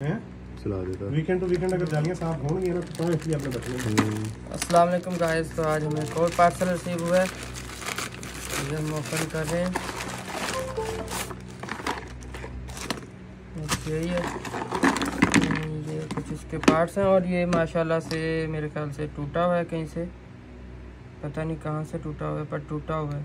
हैं? चला देता। वीकेंड टू वीकेंड अगर जालियाँ साफ़ होंगी ना तो इसलिए अपने बचने अस्सलाम वालेकुम गाइस तो आज हमें एक और पार्सल रिसीव हुआ है। ये हम ओपन कर रहे हैं। यही है ये कुछ इसके पार्ट्स हैं और ये माशाल्लाह से मेरे ख्याल से टूटा हुआ है कहीं से। पता नहीं कहाँ से टूटा हुआ है पर टूटा हुआ है।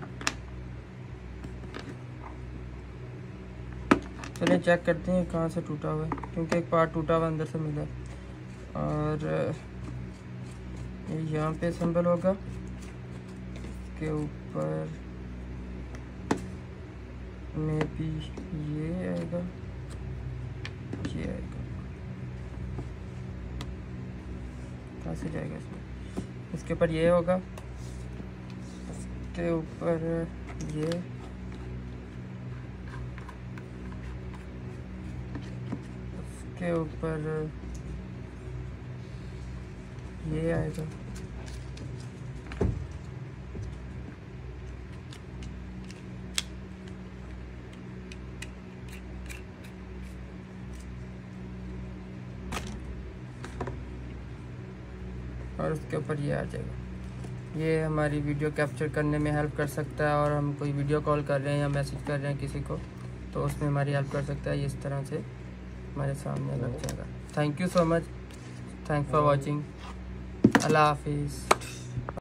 चलिए चेक करते हैं कहाँ से टूटा हुआ है, क्योंकि एक पार्ट टूटा हुआ अंदर से मिला और यहाँ पे सिंबल होगा के ऊपर में भी ये आएगा ये आएगा। कहाँ से जाएगा इसमें? इसके ऊपर ये होगा, इसके ऊपर ये इसके ऊपर, ये आएगा। और उसके ऊपर ये आ जाएगा। ये हमारी वीडियो कैप्चर करने में हेल्प कर सकता है और हम कोई वीडियो कॉल कर रहे हैं या मैसेज कर रहे हैं किसी को तो उसमें हमारी हेल्प कर सकता है इस तरह से। हमारे सामने लग जाएगा। Thank you so much thank for watching अल्लाह हाफिज़